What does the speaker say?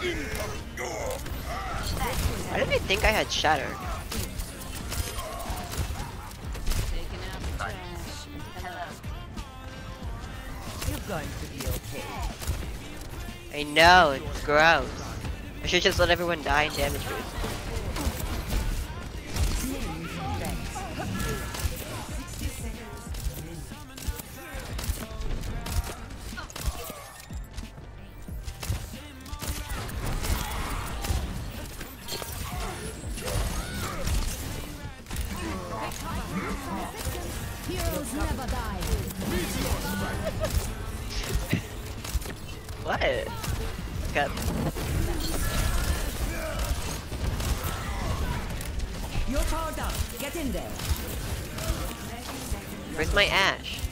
I didn't think I had Shatter. I know, it's gross. I should just let everyone die and damage boost. Heroes never die. What? Got You're powered up. Get in there. where's my Ashe?